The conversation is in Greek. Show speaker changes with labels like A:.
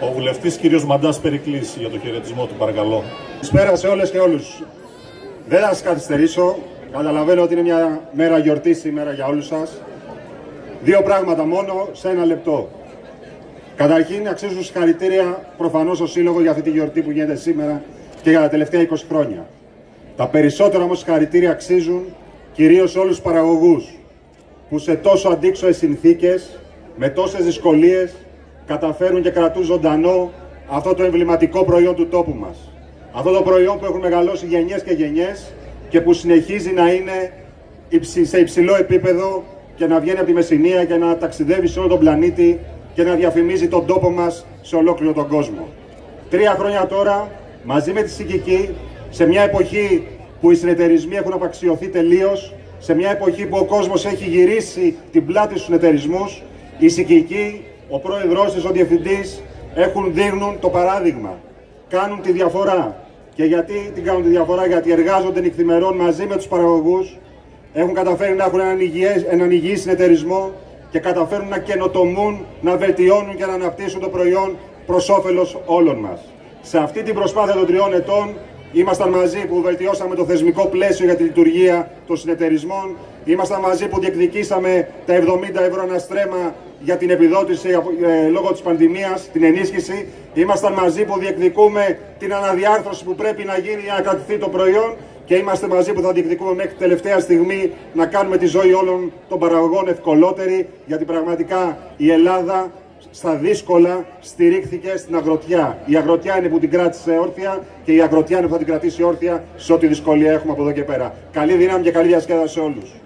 A: Ο βουλευτής κ. Μαντάς Περικλής για το χαιρετισμό του, παρακαλώ.
B: Καλησπέρα σε όλες και όλους. Δεν θα σας καθυστερήσω. Καταλαβαίνω ότι είναι μια μέρα γιορτής σήμερα για όλους σας. Δύο πράγματα μόνο σε ένα λεπτό. Καταρχήν, αξίζουν συγχαρητήρια προφανώς ο Σύλλογο για αυτή τη γιορτή που γίνεται σήμερα και για τα τελευταία 20 χρόνια. Τα περισσότερα όμως συγχαρητήρια αξίζουν κυρίως όλους τους παραγωγούς που σε τόσο αντίξωες συνθήκες, με τόσες δυσκολίες, καταφέρουν και κρατούν ζωντανό αυτό το εμβληματικό προϊόν του τόπου μας. Αυτό το προϊόν που έχουν μεγαλώσει γενιές και γενιές και που συνεχίζει να είναι σε υψηλό επίπεδο και να βγαίνει από τη Μεσσηνία και να ταξιδεύει σε όλο τον πλανήτη και να διαφημίζει τον τόπο μας σε ολόκληρο τον κόσμο. Τρία χρόνια τώρα, μαζί με τη Σικική, σε μια εποχή που οι συνεταιρισμοί έχουν απαξιωθεί τελείως, σε μια εποχή που ο κόσμος έχει γυρίσει την πλάτη στους συνεταιρισμούς, η Σικική, ο πρόεδρός της, ο διευθυντής, έχουν δείχνουν το παράδειγμα. Κάνουν τη διαφορά. Και γιατί την κάνουν τη διαφορά, γιατί εργάζονται νυχθημερών μαζί με τους παραγωγούς, έχουν καταφέρει να έχουν έναν, υγιές, έναν υγιή συνεταιρισμό και καταφέρουν να καινοτομούν, να βελτιώνουν και να αναπτύσσουν το προϊόν προς όφελος όλων μας. Σε αυτή την προσπάθεια των τριών ετών ήμασταν μαζί που βελτιώσαμε το θεσμικό πλαίσιο για τη λειτουργία των συνεταιρισμών, ήμασταν μαζί που διεκδικήσαμε τα 70 ευρώ ένα στρέμα για την επιδότηση ε, λόγω της πανδημίας, την ενίσχυση, ήμασταν μαζί που διεκδικούμε την αναδιάρθρωση που πρέπει να γίνει για να κρατηθεί το προϊόν και είμαστε μαζί που θα διεκδικούμε μέχρι την τελευταία στιγμή να κάνουμε τη ζωή όλων των παραγωγών ευκολότερη, γιατί πραγματικά η Ελλάδα στα δύσκολα στηρίχθηκε στην αγροτιά. Η αγροτιά είναι που την κράτησε όρθια και η αγροτιά είναι που θα την κρατήσει όρθια σε ό,τι δυσκολία έχουμε από εδώ και πέρα. Καλή δύναμη και καλή διασκέδαση σε όλους.